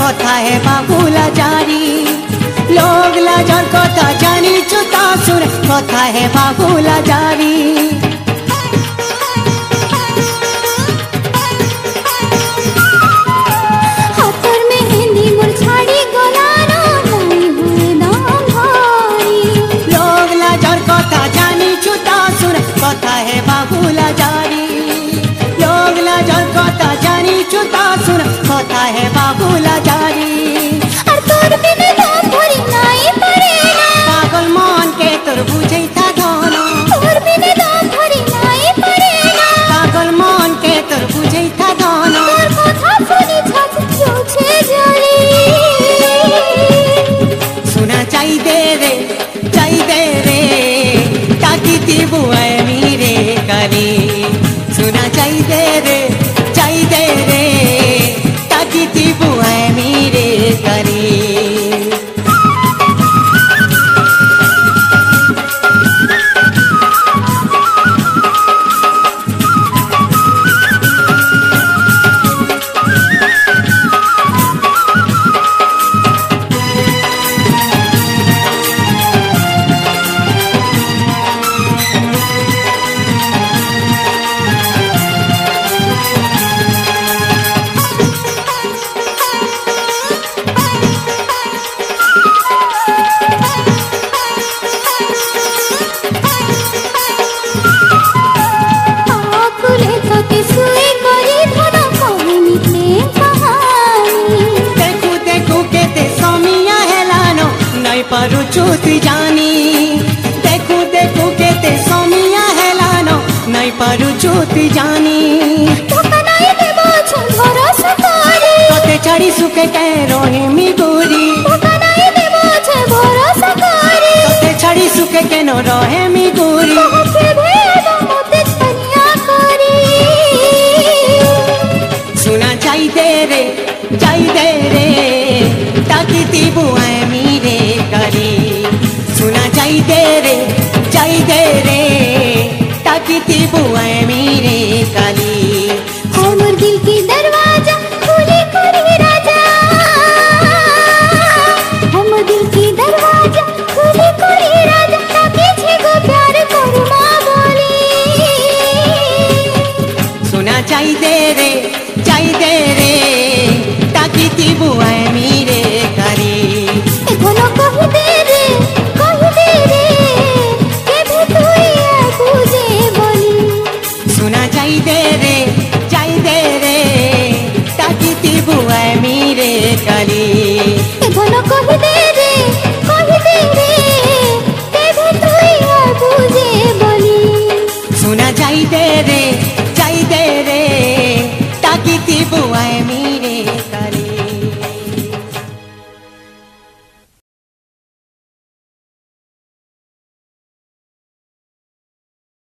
कथा है बाबूला जानी लोग लाजर कथा जानी चुता सुन कथा है बाबूला जानी रे चाहिए रे ताकि बुआ मीरे करे। सुना चाहिए रे পারো যদি জানি। দেখো দেখো কেতে সমিয়া হেলানো নাই পারো যদি জানি। তোতে ছাড়ি সুখে কে রহিমি গোরি। তোতে ছাড়ি সুখে কেন রহেমি গোরি। आंखें वो है मेरे काली और दिल की दरवाजा खुले खुले राजा हम दिल की दरवाजा खुले खुले राजा ता पीछे को प्यार करो माँ बोली सुना चाहिए रे चाहिए रे ताकि वो है